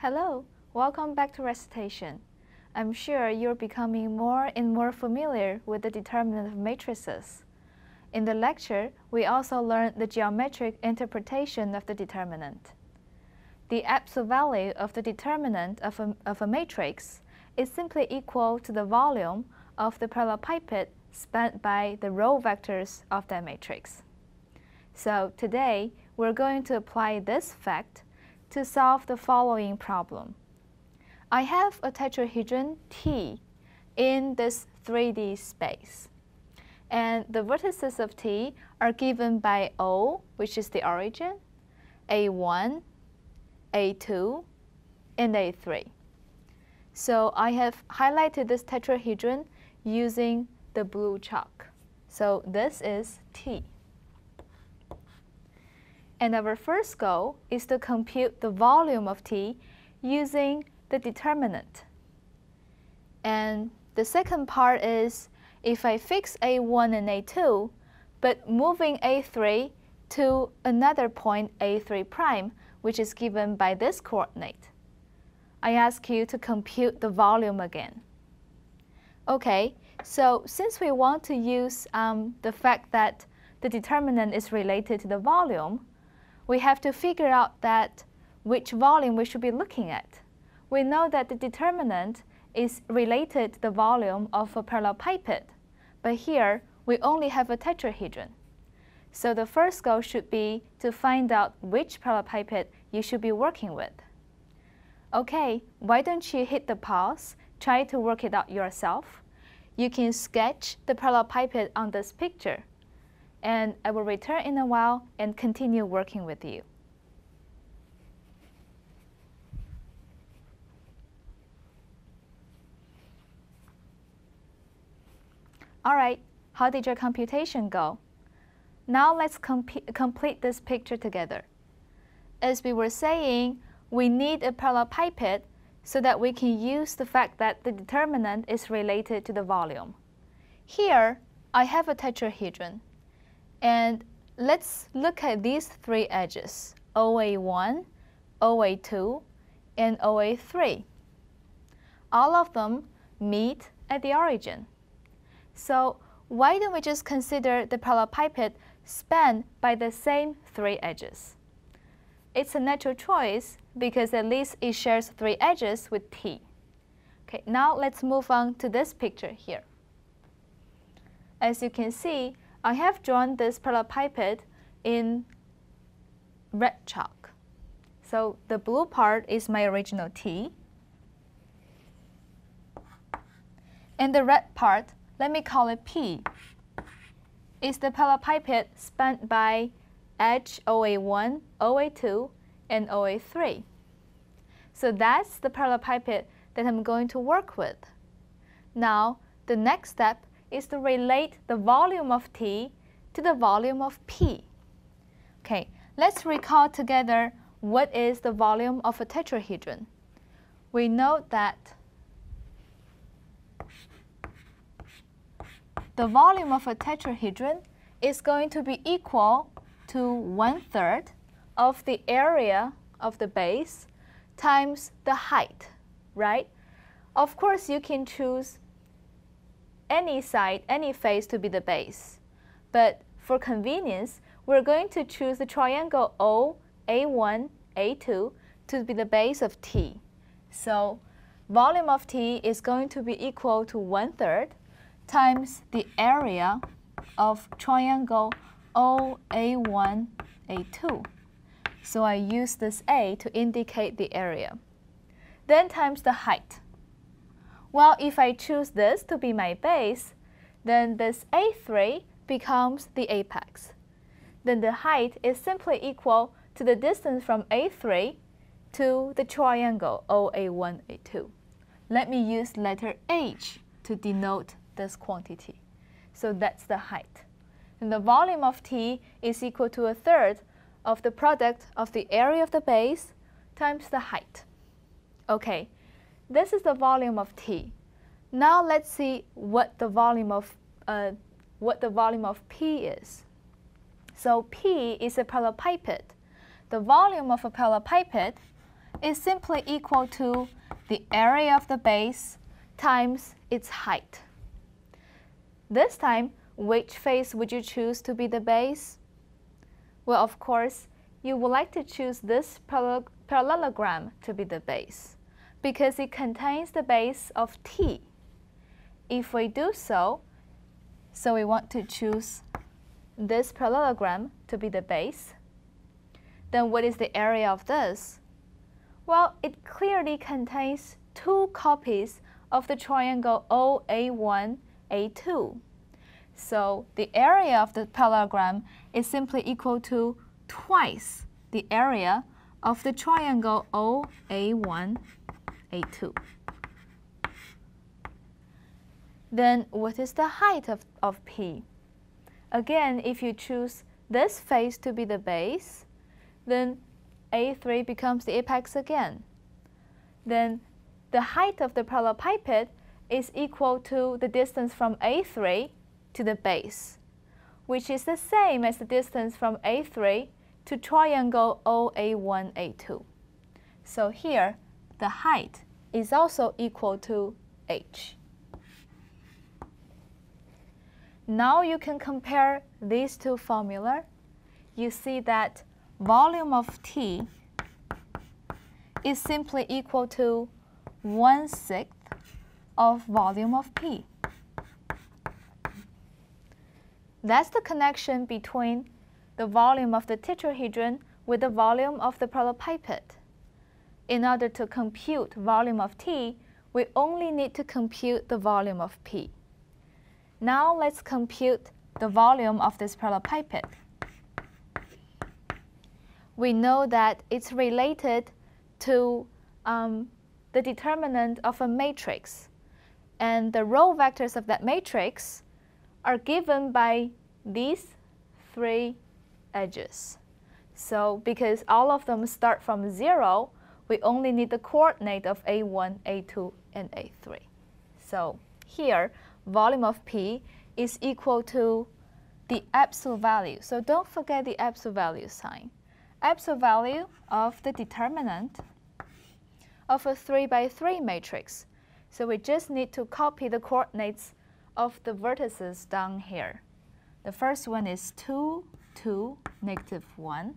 Hello, welcome back to recitation. I'm sure you're becoming more and more familiar with the determinant of matrices. In the lecture, we also learned the geometric interpretation of the determinant. The absolute value of the determinant of a, of a matrix is simply equal to the volume of the parallelepiped spanned by the row vectors of that matrix. So today, we're going to apply this fact to solve the following problem. I have a tetrahedron T in this 3D space. And the vertices of T are given by O, which is the origin, A1, A2, and A3. So I have highlighted this tetrahedron using the blue chalk. So this is T. And our first goal is to compute the volume of T using the determinant. And the second part is if I fix A1 and A2, but moving A3 to another point A3 prime, which is given by this coordinate. I ask you to compute the volume again. Okay, so since we want to use um, the fact that the determinant is related to the volume, we have to figure out that which volume we should be looking at. We know that the determinant is related to the volume of a parallelepiped, but here we only have a tetrahedron. So the first goal should be to find out which parallelepiped you should be working with. Okay, why don't you hit the pause, try to work it out yourself. You can sketch the parallelepiped on this picture and I will return in a while and continue working with you. All right, how did your computation go? Now let's complete this picture together. As we were saying, we need a parallelepiped so that we can use the fact that the determinant is related to the volume. Here, I have a tetrahedron. And let's look at these three edges, OA1, OA2, and OA3. All of them meet at the origin. So why don't we just consider the parallelepiped spanned by the same three edges? It's a natural choice because at least it shares three edges with T. Okay, now let's move on to this picture here. As you can see, I have drawn this parallelepiped in red chalk. So the blue part is my original T. And the red part, let me call it P, is the parallelepiped spanned by edge OA1, OA2, and OA3. So that's the parallelepiped that I'm going to work with. Now, the next step is to relate the volume of T to the volume of P. Okay, let's recall together what is the volume of a tetrahedron. We know that the volume of a tetrahedron is going to be equal to one-third of the area of the base times the height, right? Of course, you can choose any side, any face to be the base. But for convenience, we're going to choose the triangle O, A1, A2 to be the base of T. So volume of T is going to be equal to one-third times the area of triangle OA1, A2. So I use this A to indicate the area. Then times the height. Well, if I choose this to be my base, then this A3 becomes the apex. Then the height is simply equal to the distance from A3 to the triangle OA1, A2. Let me use letter H to denote this quantity. So that's the height. And the volume of T is equal to a third of the product of the area of the base times the height. Okay, this is the volume of T. Now let's see what the volume of uh, what the volume of P is. So P is a parallelepiped. The volume of a parallelepiped is simply equal to the area of the base times its height. This time, which face would you choose to be the base? Well, of course, you would like to choose this parallelogram to be the base because it contains the base of t. If we do so, so we want to choose this parallelogram to be the base, then what is the area of this? Well, it clearly contains two copies of the triangle OA1, A2. So the area of the parallelogram is simply equal to twice the area of the triangle OA1, A2. Then what is the height of, of P? Again, if you choose this face to be the base, then A3 becomes the apex again. Then the height of the parallelepiped is equal to the distance from A3 to the base, which is the same as the distance from A3 to triangle OA1A2. So here, the height is also equal to h. Now you can compare these two formula. You see that volume of T is simply equal to one-sixth of volume of P. That's the connection between the volume of the tetrahedron with the volume of the parallelepiped. In order to compute volume of T, we only need to compute the volume of P. Now let's compute the volume of this parallelepiped. We know that it's related to um, the determinant of a matrix. And the row vectors of that matrix are given by these three edges. So because all of them start from 0, we only need the coordinate of A1, A2, and A3. So here, volume of P is equal to the absolute value. So don't forget the absolute value sign. Absolute value of the determinant of a 3 by 3 matrix. So we just need to copy the coordinates of the vertices down here. The first one is 2, 2, negative 1.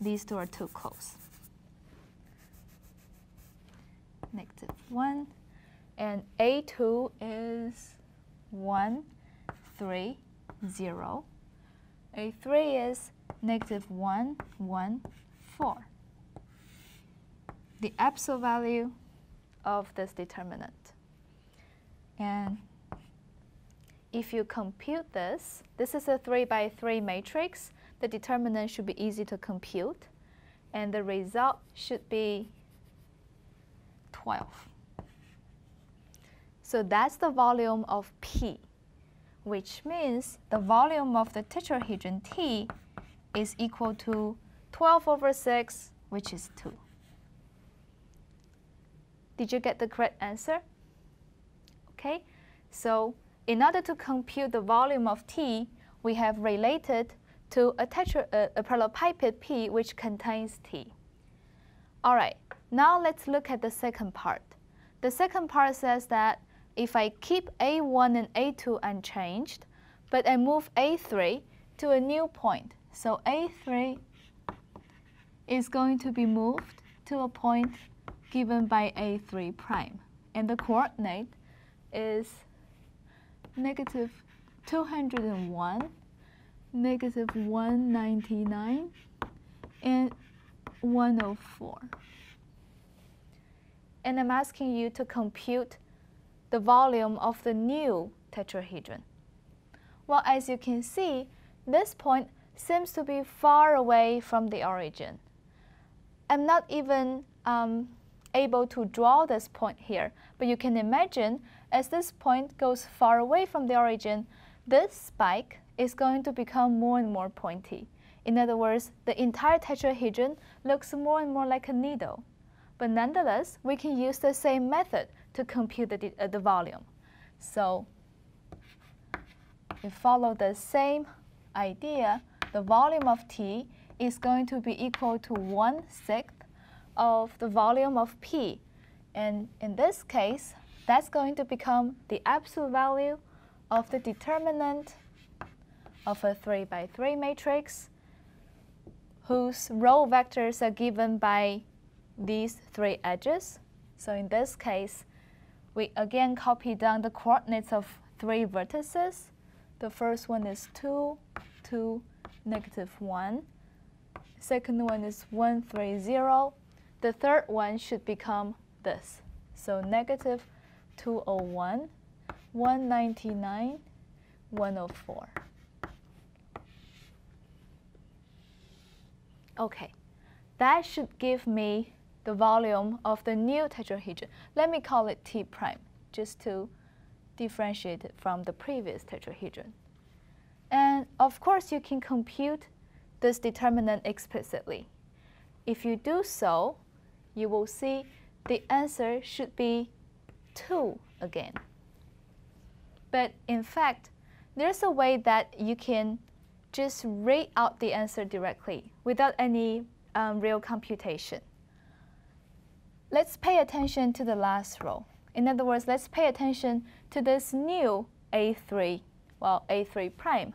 These two are too close. Negative 1, and A2 is 1, 3, 0. A3 is negative 1, 1, 4. The absolute value of this determinant. And if you compute this, this is a 3 by 3 matrix. The determinant should be easy to compute. And the result should be 12. So that's the volume of P, which means the volume of the tetrahedron T is equal to 12 over 6, which is 2. Did you get the correct answer? Okay, so in order to compute the volume of T, we have related to a, tetra, uh, a parallelepiped P which contains T. All right, now let's look at the second part. The second part says that if I keep A1 and A2 unchanged, but I move A3 to a new point. So A3 is going to be moved to a point given by A3 prime. And the coordinate is negative 201, negative 199, and 104. And I'm asking you to compute the volume of the new tetrahedron? Well, as you can see, this point seems to be far away from the origin. I'm not even um, able to draw this point here, but you can imagine as this point goes far away from the origin, this spike is going to become more and more pointy. In other words, the entire tetrahedron looks more and more like a needle. But nonetheless, we can use the same method to compute the, uh, the volume. So we follow the same idea. The volume of T is going to be equal to 1 sixth of the volume of P. And in this case, that's going to become the absolute value of the determinant of a 3 by 3 matrix whose row vectors are given by these three edges. So in this case, we again copy down the coordinates of three vertices. The first one is 2, 2, negative 1. Second one is 1, 3, 0. The third one should become this. So negative 201, 199, 104. Okay, that should give me the volume of the new tetrahedron. Let me call it T prime, just to differentiate it from the previous tetrahedron. And of course, you can compute this determinant explicitly. If you do so, you will see the answer should be 2 again. But in fact, there's a way that you can just read out the answer directly without any um, real computation. Let's pay attention to the last row. In other words, let's pay attention to this new A3, well, A3 prime.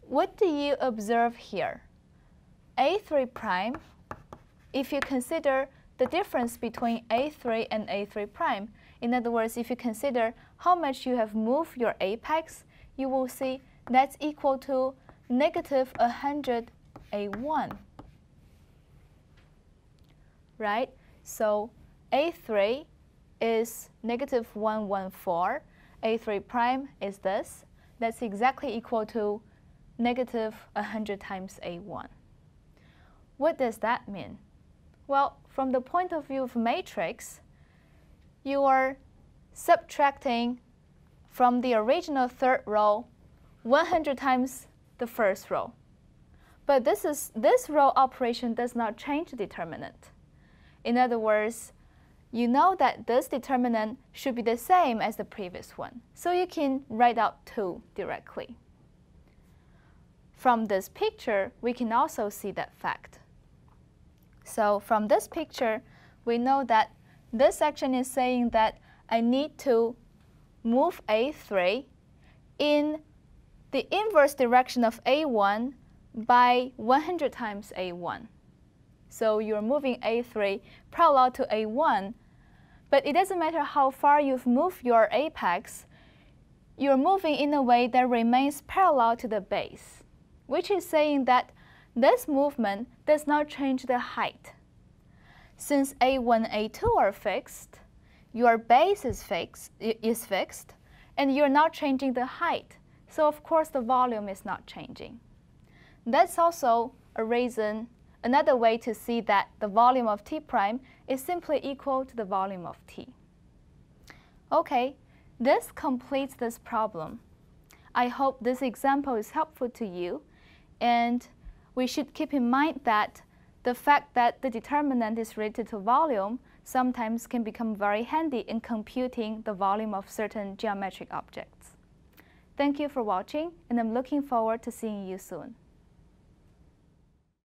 What do you observe here? A3 prime, if you consider the difference between A3 and A3 prime, in other words, if you consider how much you have moved your apex, you will see that's equal to negative 100 A1 right? So A3 is negative 114. A3 prime is this. That's exactly equal to negative 100 times A1. What does that mean? Well, from the point of view of matrix, you are subtracting from the original third row 100 times the first row. But this, is, this row operation does not change the determinant. In other words, you know that this determinant should be the same as the previous one, so you can write out 2 directly. From this picture, we can also see that fact. So from this picture, we know that this section is saying that I need to move A3 in the inverse direction of A1 by 100 times A1. So you're moving A3 parallel to A1, but it doesn't matter how far you've moved your apex, you're moving in a way that remains parallel to the base, which is saying that this movement does not change the height. Since A1 and A2 are fixed, your base is fixed, is fixed, and you're not changing the height. So of course the volume is not changing. That's also a reason Another way to see that the volume of T prime is simply equal to the volume of T. Okay, this completes this problem. I hope this example is helpful to you, and we should keep in mind that the fact that the determinant is related to volume sometimes can become very handy in computing the volume of certain geometric objects. Thank you for watching, and I'm looking forward to seeing you soon.